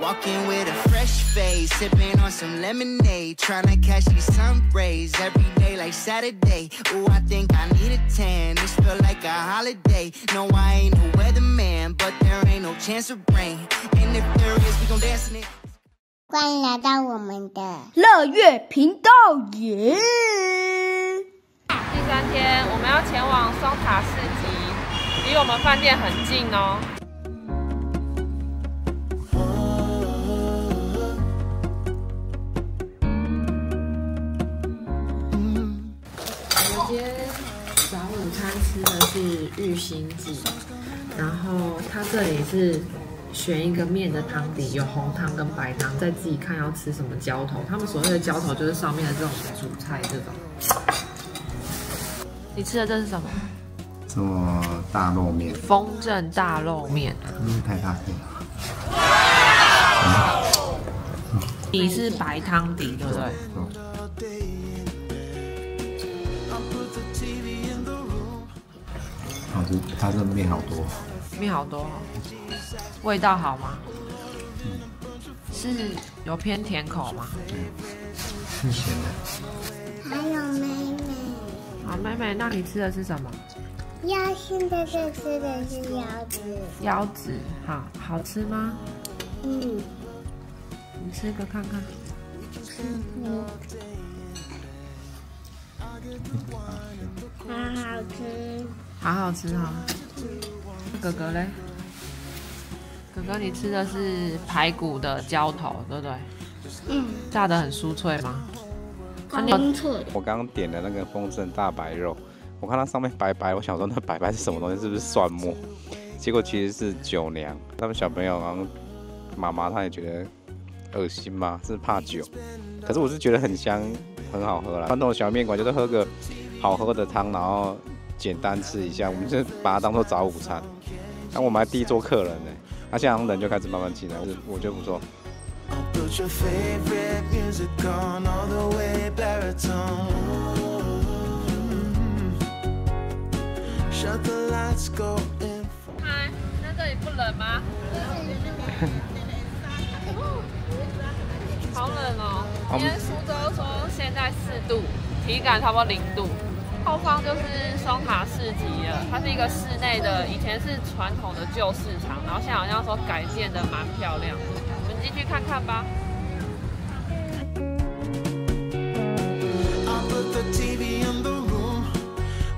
Walking with a fresh face, sipping on some lemonade, trying to catch these sun rays every day like Saturday. Ooh, I think I need a tan. This feel like a holiday. No, I ain't no weatherman, but there ain't no chance of rain. And if there is, we gon' dance in it. 欢迎来到我们的乐乐频道耶！第三天，我们要前往双塔市集，离我们饭店很近哦。 吃的是玉心记，然后它这里是选一个面的汤底，有红汤跟白汤，再自己看要吃什么浇头。他们所谓的浇头就是上面的这种主菜这种。你吃的这是什么？什么大肉面？丰镇大肉面。嗯，太大片了。你是白汤底，对不对？它这面好多。面好多哦，味道好吗？是有偏甜口吗？嗯是咸的。还有妹妹，好，妹妹，那你吃的是什么？要现在在吃的是腰子，腰子，好好吃吗？嗯，你吃个看看。嗯，好好吃，好好吃哈、哥哥嘞？哥哥，你吃的是排骨的浇头，对不对？嗯，炸的很酥脆吗？啊你有清脆，我刚刚点的那个丰盛大白肉，我看它上面白白，我想说那白白是什么东西，是不是蒜末？结果其实是酒酿。他们小朋友然后妈妈她也觉得恶心嘛，是怕酒，可是我是觉得很香，很好喝啦。传统的小面馆就是喝个好喝的汤，然后简单吃一下，我们就把它当做早午餐。那我们还第一桌客人呢，那现在人就开始慢慢进来，我我觉得不错。I'll put your favorite music on all the way baritone. Shut the lights, go in. 嗨，那这里不冷吗？今天苏州说现在四度，体感差不多零度。后方就是双塔市集了，它是一个室内的，以前是传统的旧市场，然后现在好像说改建的蛮漂亮的，我们进去看看吧。I'll put the TV in the room.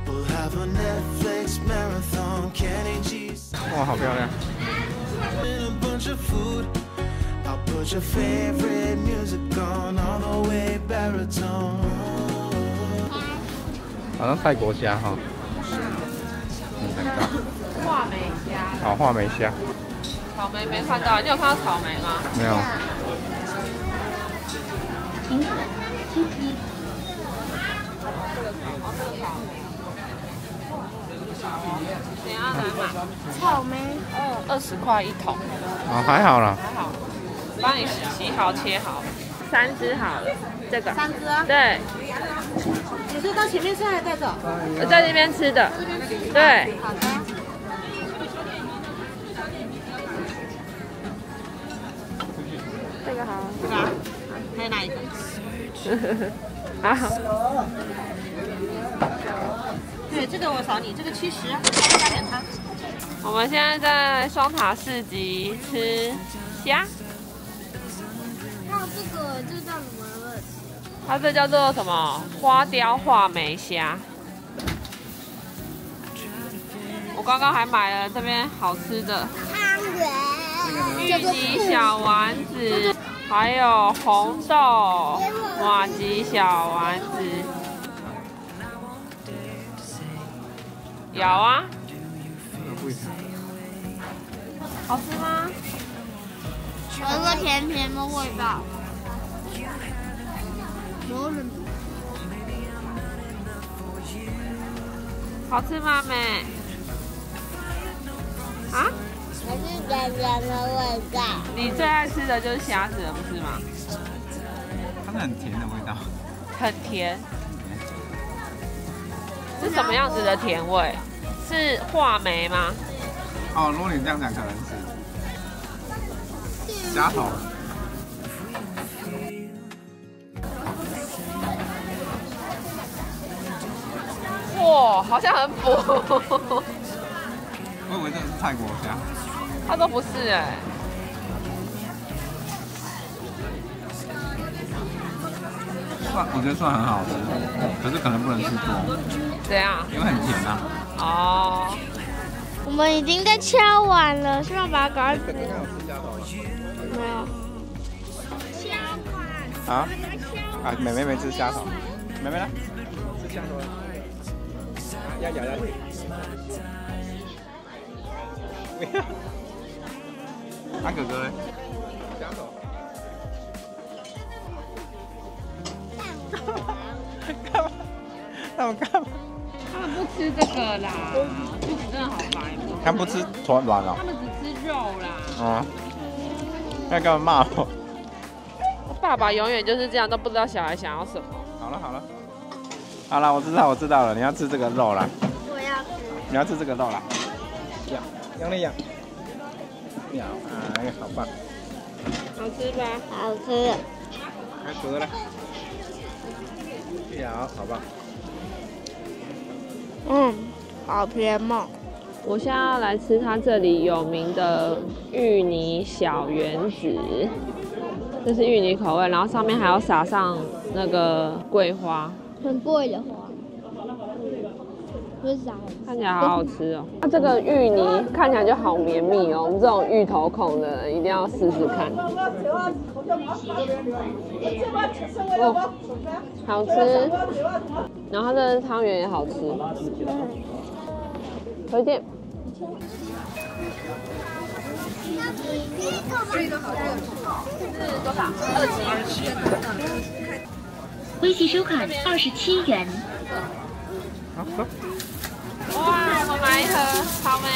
We'll have a Netflix marathon. Kenny G's 哇，好漂亮！Put your favorite music on all the way baritone. 好像泰国虾哈，嗯，很大。话梅虾，好，话梅虾草莓没看到，你有看到草莓吗？没有？怎样来买？草莓，哦，二十块一桶，哦，还好啦。还好，帮你洗好切好，三只好了，这个三只啊，对，你是到前面吃还是带走？我在这边吃的，对，好的。这个好，这个啊，还有哪一个？好，对，这个我扫你，这个七十，加点汤。我们现在在双塔市集吃虾，这个，这叫什么乐趣？它这叫做什么？花雕画眉虾。我刚刚还买了这边好吃的汤圆，芋泥小丸子，还有红豆马吉小丸子。有啊，好吃吗？有一个甜甜的味道。好吃吗，妹？啊？我是甜甜的味道。你最爱吃的就是虾子了，不是吗？它是很甜的味道。很甜。是什么样子的甜味？是话梅吗？哦，如果你这样讲，可能是。是虾头，哇，好像很补，我以为这个是泰国虾。它都不是哎、算我觉得算很好吃，可是可能不能吃多，怎样？因为很甜啊。哦，我们已经在敲碗了，希望把它搞快没有。啊？啊，妹妹没吃虾头，妹妹呢，吃虾头来，要咬下去。不要。啊，哥哥嘞？虾头。干嘛？他们干嘛？他们不吃这个啦，肚子真的好白目。他们不吃团软了。他们只吃肉啦。啊。那干嘛骂我？爸爸永远就是这样，都不知道小孩想要什么。好了好了，好了，我知道我知道了，你要吃这个肉啦，我要吃。你要吃这个肉啦，咬，用力咬，咬，哎，好棒，好吃吧？好吃。开壳了，咬，好棒。嗯，好甜哦。我现在要来吃它这里有名的芋泥小圆子，这是芋泥口味，然后上面还要撒上那个桂花，很贵的花。不是啥？看起来好好吃哦。它这个芋泥看起来就好绵密哦，我们这种芋头控的人一定要试试看。哦，好吃。然后它的汤圆也好吃，推荐。微信收款二十七元。好，走。哇，我买一盒草莓，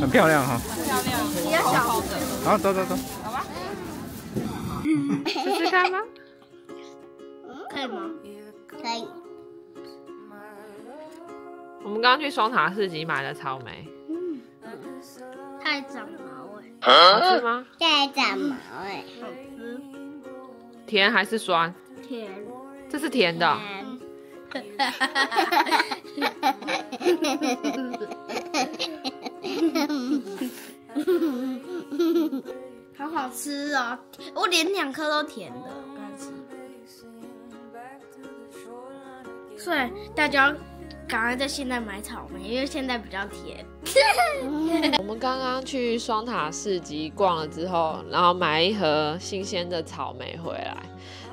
很漂亮哈、漂亮，你要小红的，好，走走走。试试看吗？可以吗？可以。我们刚刚去双塔市集买的草莓，太长毛哎。好吃吗？在长毛哎。好吃甜还是酸？甜。这是甜的。好好吃哦！我连两颗都甜的，我刚吃。所以大家赶快在现在买草莓，因为现在比较甜。我们刚刚去双塔市集逛了之后，然后买一盒新鲜的草莓回来，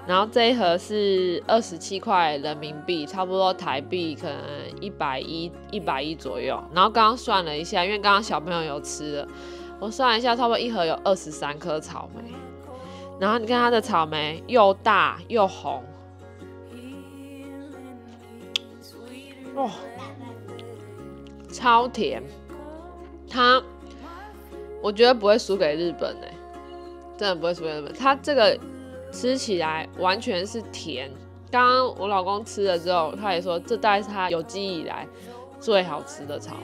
然后这一盒是二十七块人民币，差不多台币可能一百一一百一左右。然后刚刚算了一下，因为刚刚小朋友有吃了，我算了一下，差不多一盒有二十三颗草莓。然后你看它的草莓又大又红，哇、超甜。它，我觉得不会输给日本哎、真的不会输给日本。它这个吃起来完全是甜。刚刚我老公吃了之后，他也说这大概是他有记忆以来最好吃的草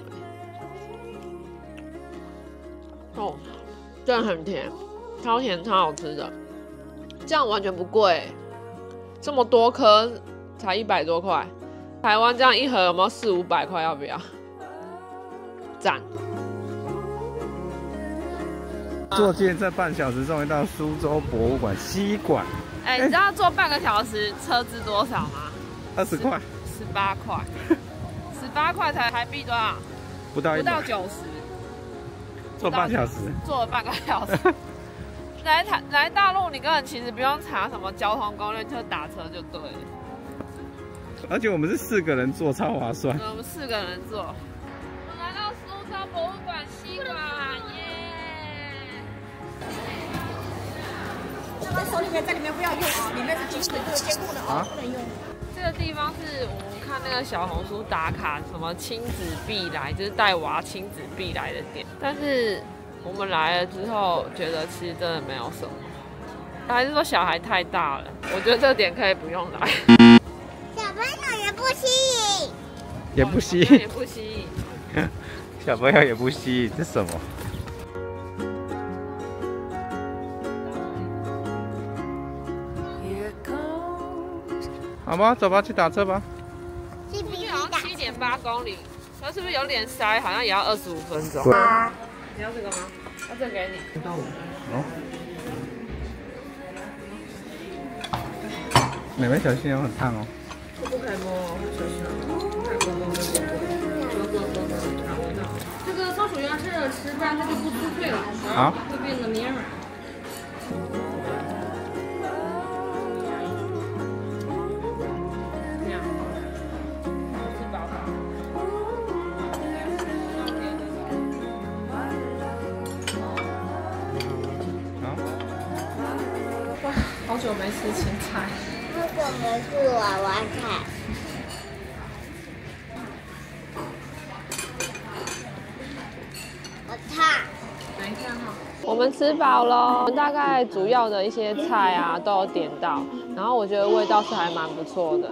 莓。哦，真的很甜，超甜超好吃的，这样完全不贵，这么多颗才一百多块。台湾这样一盒有没有四五百块？要不要？赞！坐捷这半小时，终于到苏州博物馆西馆，哎、你知道坐半个小时车资多少吗？二十块，十八块，十八块才台币多少？不不到不，到九十，坐半小时。坐了半个小时。来台来大陆，你根本其实不用查什么交通攻略，就打车就对了。而且我们是四个人坐，超划算。我们四个人坐。我们来到苏州博物馆西馆，耶！手里面在里面不要用啊，里面是金水这个监控的啊啊，不能用。这个地方是我们看那个小红书打卡，什么亲子必来，就是带娃亲子必来的点。但是我们来了之后，觉得其实真的没有什么，还是说小孩太大了？我觉得这个点可以不用来，也不吸引。也不吸。小朋友也不吸引，这什么？好吧，走吧，去打车吧。这边好像七点八公里，它是不是有点塞？好像也要二十五分钟。对你要这个吗？那这个给你。哦。妹妹小心哦，很烫哦。这不可以摸吃饭，它就不酥脆了，好，会变得绵软。这样，吃饱饱。好。好久没吃青菜。好久没吃娃娃菜。我烫。等一下哈。我们吃饱了，大概主要的一些菜啊都有点到，然后我觉得味道是还蛮不错的。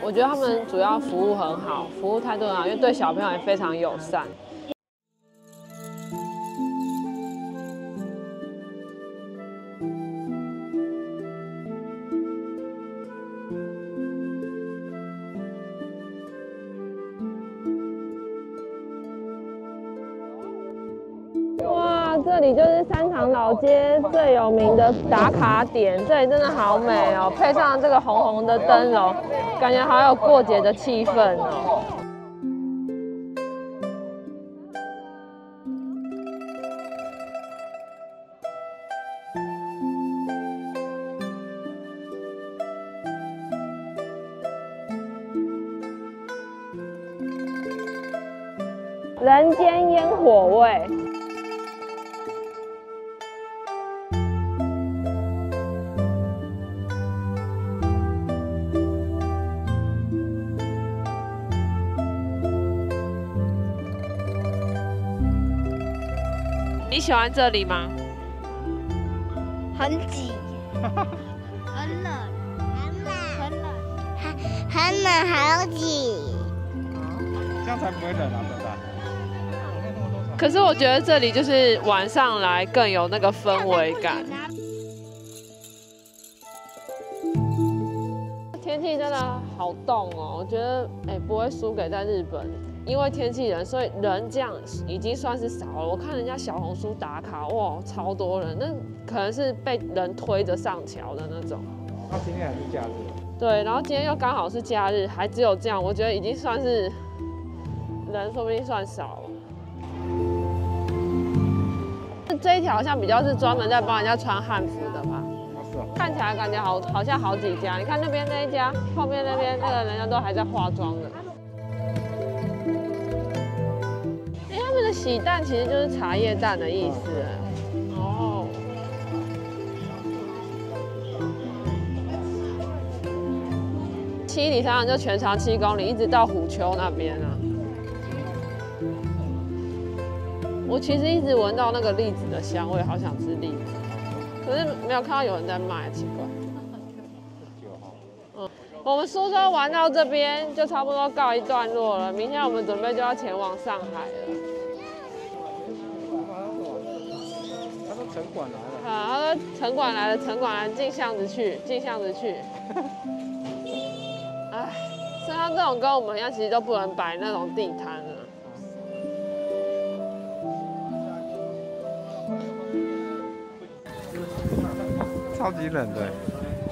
我觉得他们主要服务很好，服务态度很好，因为对小朋友也非常友善。老街最有名的打卡点，这里真的好美哦，配上这个红红的灯笼，感觉好有过节的气氛哦。你喜欢这里吗？很挤，很冷，很冷，很冷，很很冷，好挤。这样才不会冷啊，对吧？可是我觉得这里就是晚上来更有那个氛围感。好冻哦，我觉得哎、不会输给在日本，因为天气冷，所以人这样已经算是少了。我看人家小红书打卡，哇，超多人，那可能是被人推着上桥的那种。那今天还是假日。对，然后今天又刚好是假日，还只有这样，我觉得已经算是人，说不定算少了。这一条好像比较是专门在帮人家穿汉服。看起来感觉好好像好几家，你看那边那一家，后面那边那个人家都还在化妆呢。哎、他们的喜蛋其实就是茶叶蛋的意思。哦。七里山就全长七公里，一直到虎丘那边啊。我其实一直闻到那个栗子的香味，好想吃栗子，可是没有看到有人在卖，奇怪。嗯，我们苏州玩到这边就差不多告一段落了，明天我们准备就要前往上海了。他说城管来了。啊，他说城管来了，城管来了，进巷子去，进巷子去。哎，像他这种跟我们一样，其实都不能摆那种地摊超级冷的。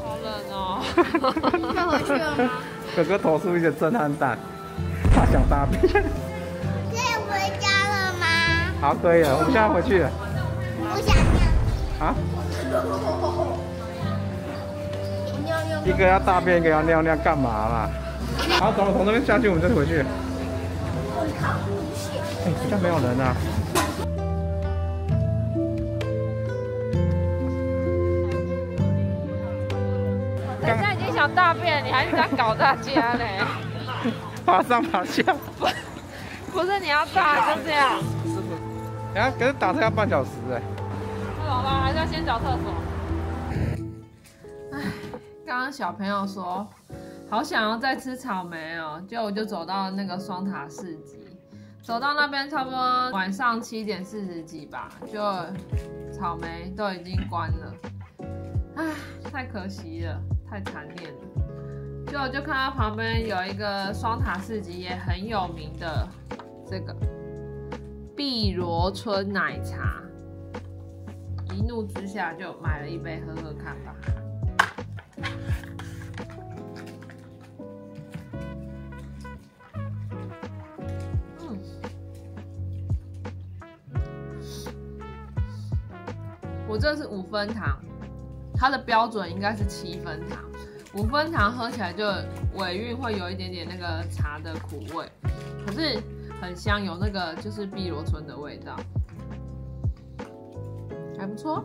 好冷哦。要回去了吗？哥哥投出一个震撼弹，他想大便。可以回家了吗？好，可以了，我们现在回去了。不想啊？尿啊。一个要大便，一个要尿尿，干嘛啦？好，走了，从这边下去，我们就回去。哎，好像没有人啊。大便，你还是在搞大家呢？爬上爬下。不是你要炸就这样。然后可是打车要半小时哎。不懂吧？还是要先找厕所。唉，刚刚小朋友说好想要再吃草莓哦，结果我就走到那个双塔市集，走到那边差不多晚上七点四十几吧，就草莓都已经关了，唉，太可惜了，太惨烈了。就我就看到旁边有一个双塔市集也很有名的这个碧螺春奶茶，一怒之下就买了一杯喝喝看吧。嗯，我这是五分糖，它的标准应该是七分糖。五分糖喝起来就尾韵会有一点点那个茶的苦味，可是很香，有那个就是碧螺春的味道，还不错。